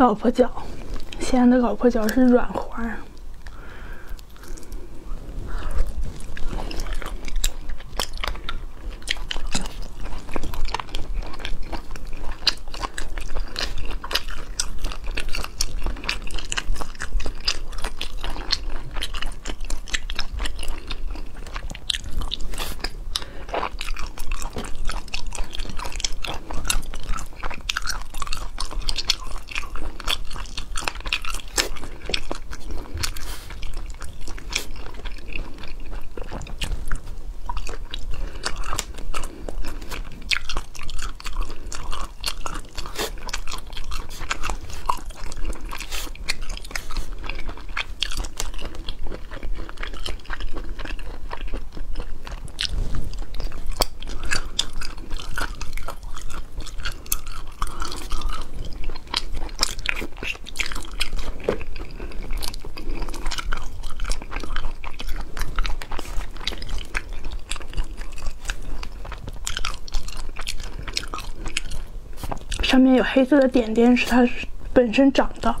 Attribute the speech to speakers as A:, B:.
A: 老婆脚，西安的老婆脚是软滑。上面有黑色的点点是它本身长的。